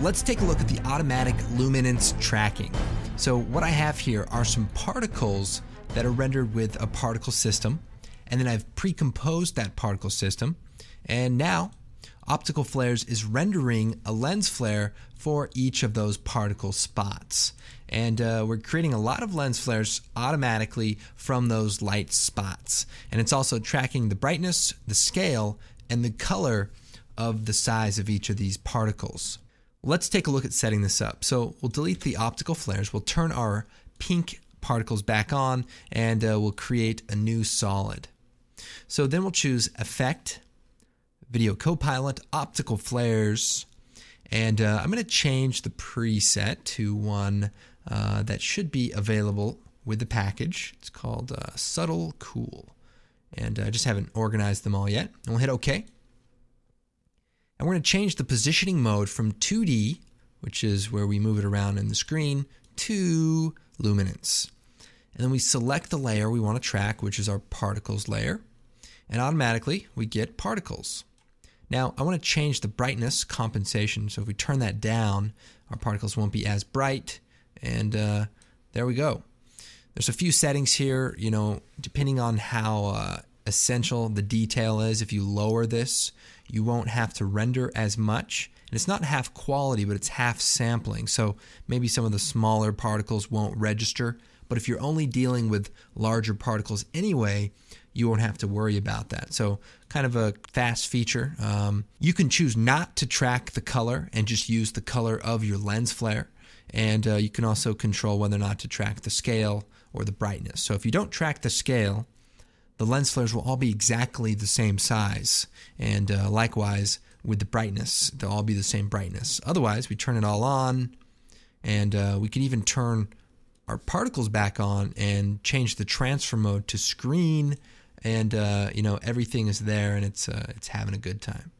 let's take a look at the automatic luminance tracking. So what I have here are some particles that are rendered with a particle system, and then I've pre-composed that particle system, and now Optical Flares is rendering a lens flare for each of those particle spots. And uh, we're creating a lot of lens flares automatically from those light spots. And it's also tracking the brightness, the scale, and the color of the size of each of these particles. Let's take a look at setting this up. So we'll delete the optical flares, we'll turn our pink particles back on, and uh, we'll create a new solid. So then we'll choose Effect, Video Copilot, Optical Flares, and uh, I'm going to change the preset to one uh, that should be available with the package. It's called uh, Subtle Cool. And I just haven't organized them all yet. And we'll hit OK. And we're going to change the positioning mode from 2D, which is where we move it around in the screen, to luminance. And then we select the layer we want to track, which is our particles layer. And automatically we get particles. Now I want to change the brightness compensation. So if we turn that down, our particles won't be as bright. And uh, there we go. There's a few settings here, you know, depending on how uh, essential the detail is. If you lower this, you won't have to render as much. And it's not half quality, but it's half sampling. So maybe some of the smaller particles won't register. But if you're only dealing with larger particles anyway, you won't have to worry about that. So, kind of a fast feature. Um, you can choose not to track the color and just use the color of your lens flare. And uh, you can also control whether or not to track the scale or the brightness. So, if you don't track the scale, the lens flares will all be exactly the same size. And uh, likewise, with the brightness, they'll all be the same brightness. Otherwise, we turn it all on, and uh, we can even turn our particles back on and change the transfer mode to screen and uh, you know everything is there and it's uh, it's having a good time